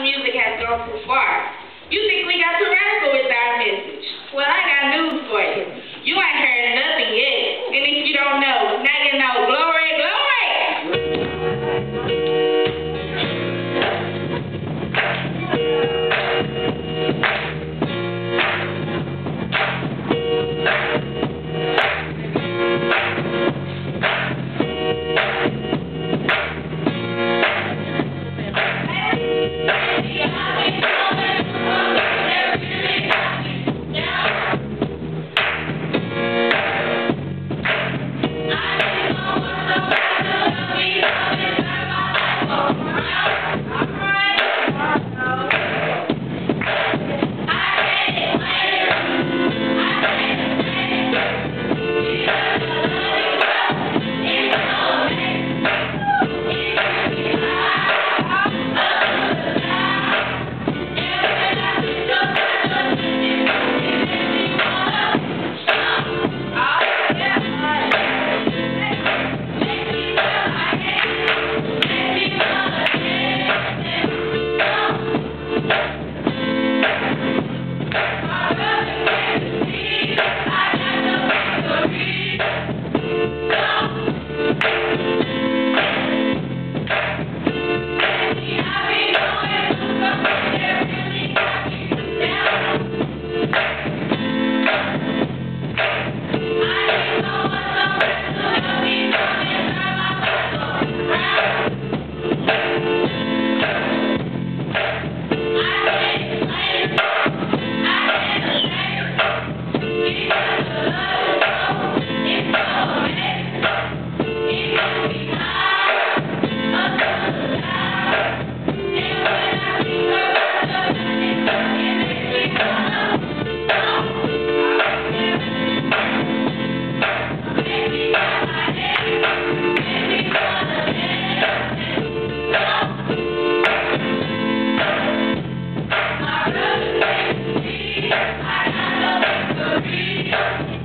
gospel music has gone too far. You think we got too radical with our message. Well, I got news for you. You ain't Música